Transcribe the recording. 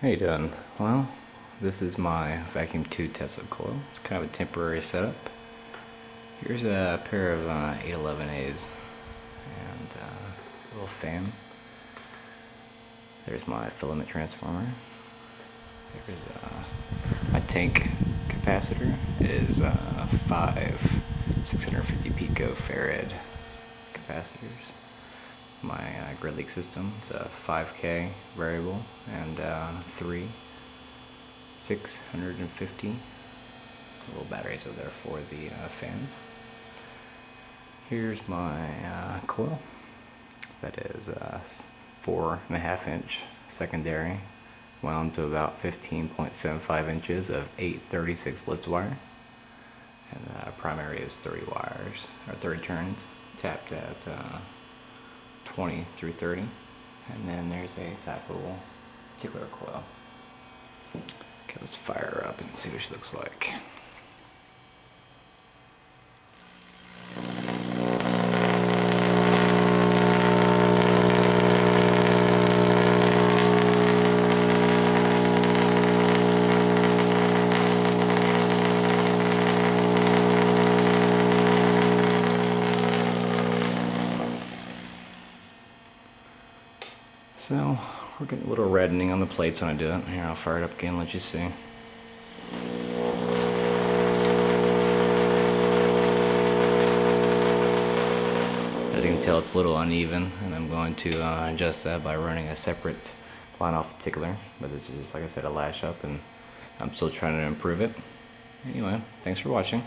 How you doing? Well, this is my vacuum tube Tesla coil. It's kind of a temporary setup. Here's a pair of uh, 811As and uh, a little fan. There's my filament transformer. There's uh, my tank capacitor it is uh, five 650 picofarad capacitors my uh, grid leak system. It's a 5K variable and uh, three 650 little batteries over there for the uh, fans. Here's my uh, coil. That is a four and a half inch secondary wound to about 15.75 inches of 836 Litz wire. And uh, primary is 30 wires, or 30 turns, tapped at uh, 20 through 30. And then there's a of tickler coil. Okay, let's fire her up and see what she looks like. So, we're getting a little reddening on the plates when I do it. Here, I'll fire it up again, let you see. As you can tell, it's a little uneven, and I'm going to uh, adjust that by running a separate line off the tickler. But this is, like I said, a lash up, and I'm still trying to improve it. Anyway, thanks for watching.